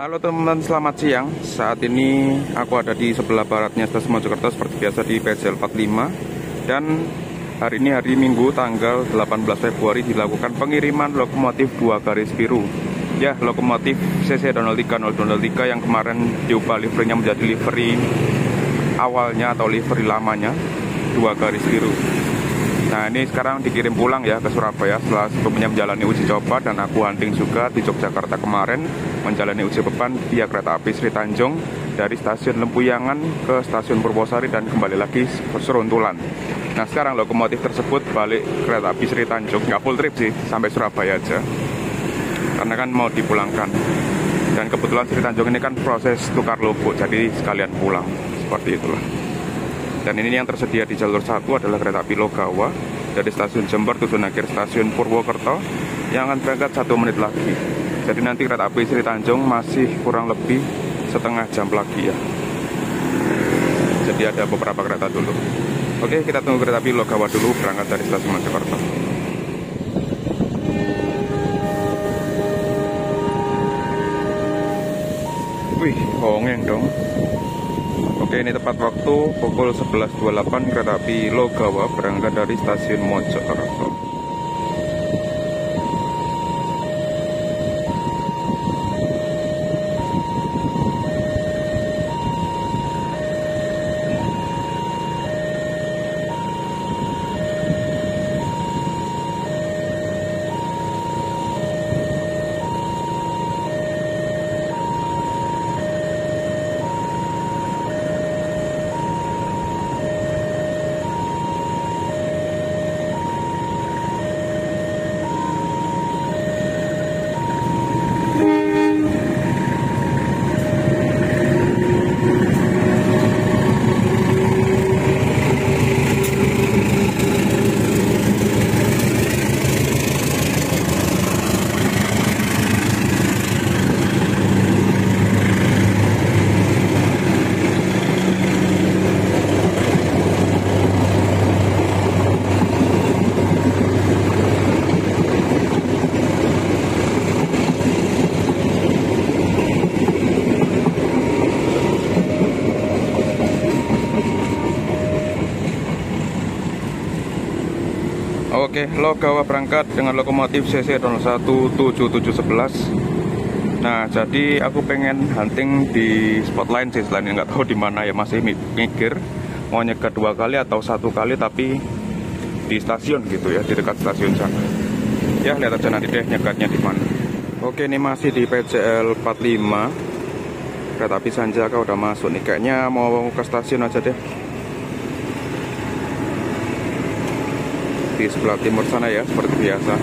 Halo teman-teman, selamat siang. Saat ini aku ada di sebelah baratnya stasiun Mojokerto seperti biasa di PJL 45 dan hari ini hari Minggu tanggal 18 Februari dilakukan pengiriman lokomotif dua garis biru. Ya, lokomotif CC 003 003 yang kemarin diubah liverynya menjadi livery awalnya atau livery lamanya dua garis biru. Nah ini sekarang dikirim pulang ya ke Surabaya setelah sebelumnya menjalani uji coba dan aku hunting juga di Yogyakarta kemarin menjalani uji beban via kereta api Sri Tanjung dari stasiun Lempuyangan ke stasiun Purwosari dan kembali lagi ke Seruntulan. Nah sekarang lokomotif tersebut balik kereta api Sri Tanjung, nggak full trip sih sampai Surabaya aja karena kan mau dipulangkan dan kebetulan Sri Tanjung ini kan proses tukar logo jadi sekalian pulang seperti itulah. Dan ini yang tersedia di jalur satu adalah kereta api Logawa dari stasiun Jember tujuan akhir stasiun Purwokerto yang akan berangkat satu menit lagi. Jadi nanti kereta api Sri Tanjung masih kurang lebih setengah jam lagi ya. Jadi ada beberapa kereta dulu. Oke, kita tunggu kereta api Logawa dulu berangkat dari stasiun Mojokerto. Wih, hongeng dong. Oke ini tepat waktu pukul 11.28 kereta api Logawa berangkat dari stasiun Mojokerto. Oke, Logawa berangkat dengan lokomotif CC 017711. Nah, jadi aku pengen hunting di spot lain sih selain nggak tahu di mana ya masih mikir mau nyegat dua kali atau satu kali tapi di stasiun gitu ya di dekat stasiun sana. Ya lihat aja nanti deh nyegatnya di mana. Oke, ini masih di PCL 45. Kereta Sanjaka udah masuk nih. Kayaknya mau ke stasiun aja deh. Di sebelah timur sana ya seperti biasa.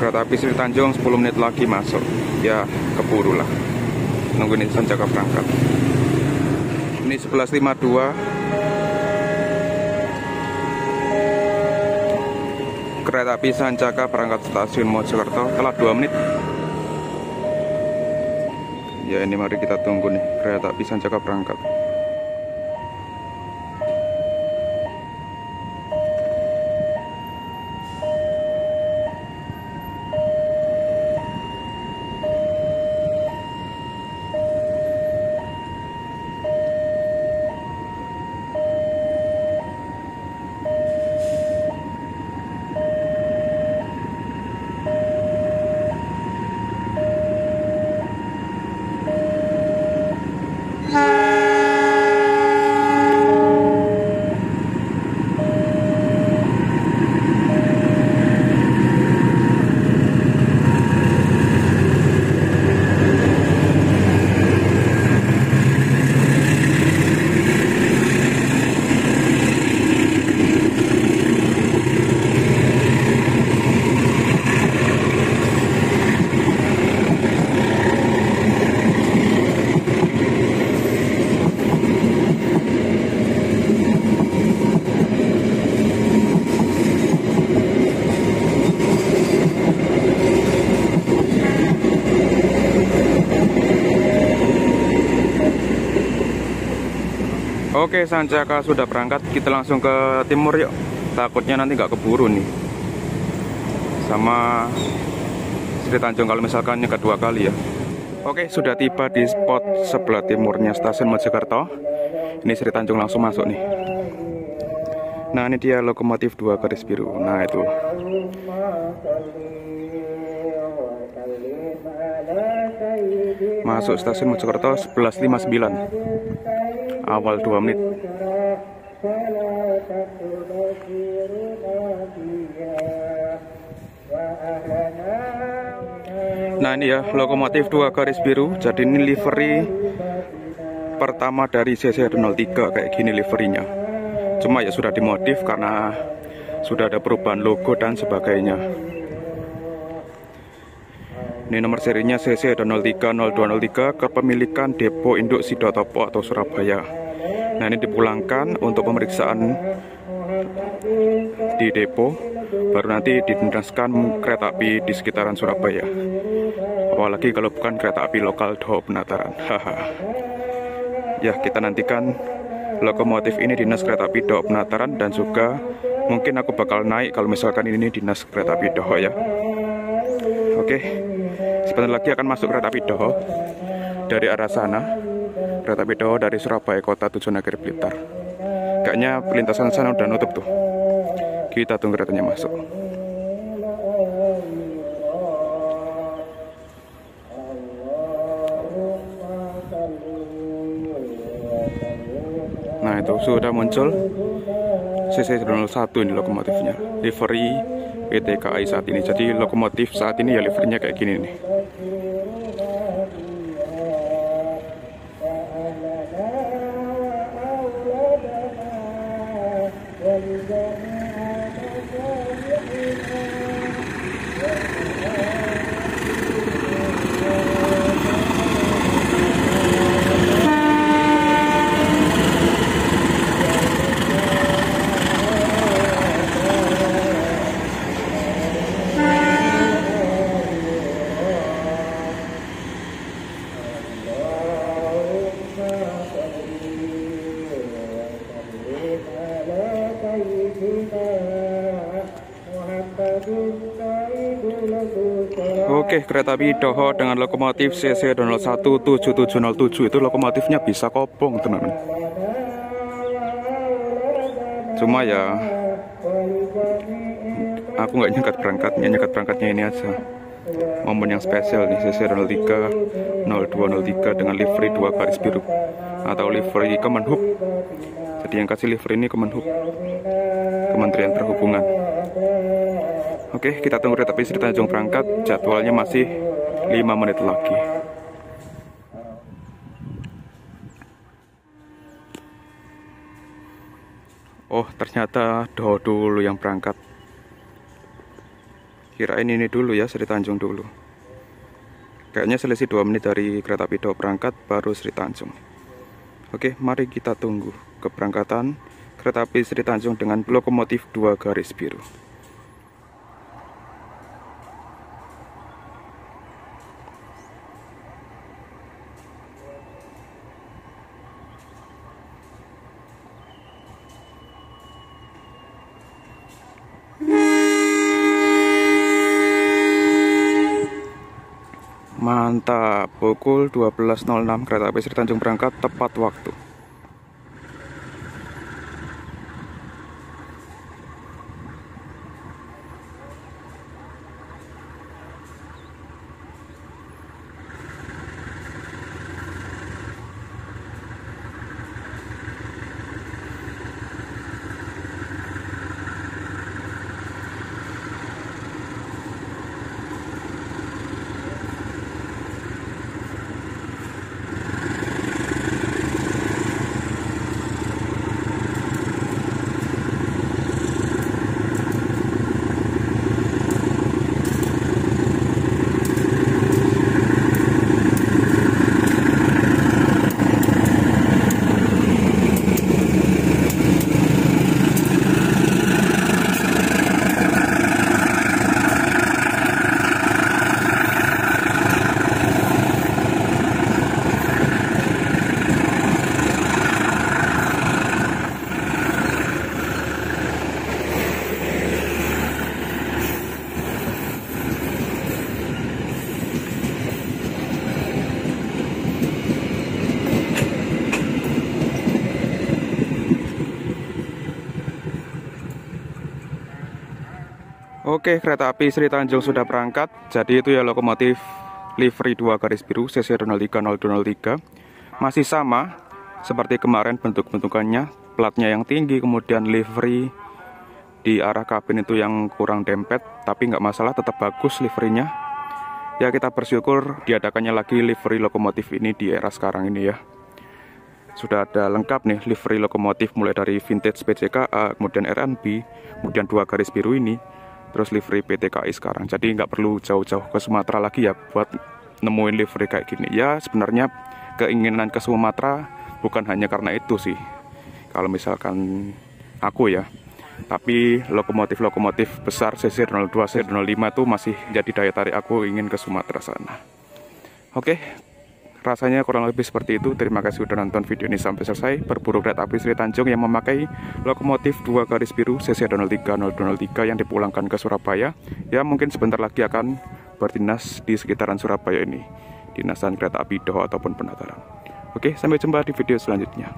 Kereta api Sri Tanjung 10 menit lagi masuk. Ya keburu lah. Nungguin Sanjaka berangkat. Ini 1152 kereta api Sanjaka berangkat stasiun Mojokerto. Telah 2 menit. Ya ini mari kita tunggu nih kereta api Sanjaka berangkat Oke, Sanjaka sudah berangkat. Kita langsung ke timur yuk. Takutnya nanti nggak keburu nih. sama Sri Tanjung kalau misalkan kedua kali ya Oke sudah tiba di spot sebelah timurnya stasiun Mojokerto ini Sri Tanjung langsung masuk nih Nah ini dia lokomotif dua garis biru Nah itu Masuk stasiun Mojokerto 11.59 Awal 2 menit. Nah ini ya lokomotif dua garis biru. Jadi ini livery pertama dari CC03 kayak gini liverynya. Cuma ya sudah dimodif karena sudah ada perubahan logo dan sebagainya. Ini nomor serinya CC03 0203 kepemilikan Depo Induk Sidotopo atau Surabaya Nah ini dipulangkan untuk pemeriksaan di depo. Baru nanti didinaskan kereta api di sekitaran Surabaya. Apalagi kalau bukan kereta api lokal Doho Penataran. Ya kita nantikan lokomotif ini dinas kereta api Doho Penataran dan juga mungkin aku bakal naik kalau misalkan ini dinas kereta api Doho ya. Oke. Sebentar lagi akan masuk kereta api Doho dari arah sana kereta api Doho dari Surabaya kota tujuan akhir Blitar. Kayaknya perlintasan sana udah nutup tuh. Kita tunggu keretanya masuk. Nah itu sudah muncul. CC01 ini lokomotifnya. Livery PT KAI saat ini. Jadi lokomotif saat ini ya liverynya kayak gini nih Oke, kereta api Doho dengan lokomotif CC 017707 itu lokomotifnya bisa kopong, teman-teman. Cuma ya aku nggak nyekat berangkatnya, nyekat berangkatnya ini aja. Momen yang spesial nih CC 03 0203 dengan livery dua garis biru atau livery Kemenhub. Jadi yang kasih livery ini Kemenhub, Kementerian Perhubungan. Oke, kita tunggu kereta api Sri Tanjung berangkat. Jadwalnya masih 5 menit lagi. Oh, ternyata Do dulu yang berangkat. Kirain ini dulu ya, Sri Tanjung dulu. Kayaknya selisih 2 menit dari kereta api Do berangkat, baru Sri Tanjung. Oke, mari kita tunggu keberangkatan kereta api Sri Tanjung dengan lokomotif dua garis biru. Mantap, pukul 12.06 kereta api Sri Tanjung berangkat tepat waktu. Oke, kereta api Sri Tanjung sudah berangkat. Jadi itu ya lokomotif livery 2 garis biru CC 0203 Masih sama seperti kemarin bentuk-bentukannya, platnya yang tinggi, kemudian livery di arah kabin itu yang kurang dempet, tapi nggak masalah, tetap bagus liverynya. Ya kita bersyukur diadakannya lagi livery lokomotif ini di era sekarang ini ya. Sudah ada lengkap nih livery lokomotif mulai dari vintage PCKA, kemudian RNB, kemudian dua garis biru ini, terus livery PT KAI sekarang. Jadi nggak perlu jauh-jauh ke Sumatera lagi ya buat nemuin livery kayak gini. Ya sebenarnya keinginan ke Sumatera bukan hanya karena itu sih. Kalau misalkan aku ya. Tapi lokomotif-lokomotif besar CC02, CC05 itu masih jadi daya tarik aku ingin ke Sumatera sana. Oke Rasanya kurang lebih seperti itu. Terima kasih sudah nonton video ini sampai selesai. Berburu kereta api Sri Tanjung yang memakai lokomotif dua garis biru CC 03 0203 yang dipulangkan ke Surabaya. Ya mungkin sebentar lagi akan berdinas di sekitaran Surabaya ini. Dinasan kereta api Doho ataupun Penataran. Oke, sampai jumpa di video selanjutnya.